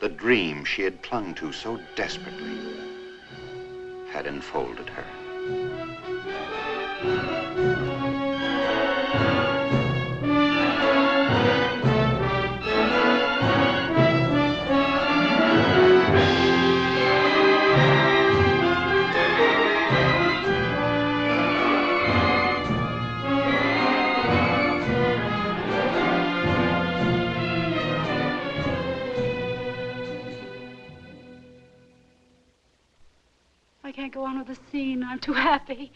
The dream she had clung to so desperately had enfolded her. I can't go on with the scene. I'm too happy.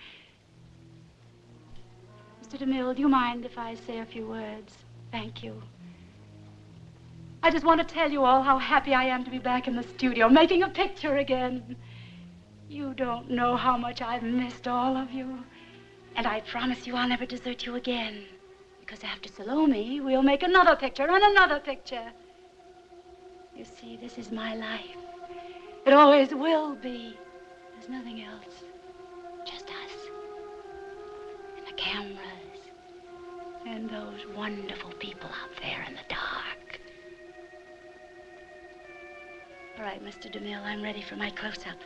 Mr. DeMille, do you mind if I say a few words? Thank you. I just want to tell you all how happy I am to be back in the studio, making a picture again. You don't know how much I've missed all of you. And I promise you I'll never desert you again. Because after Salome, we'll make another picture and another picture. You see, this is my life. It always will be. There's nothing else. Just us. And the cameras. And those wonderful people out there in the dark. All right, Mr. DeMille, I'm ready for my close-up.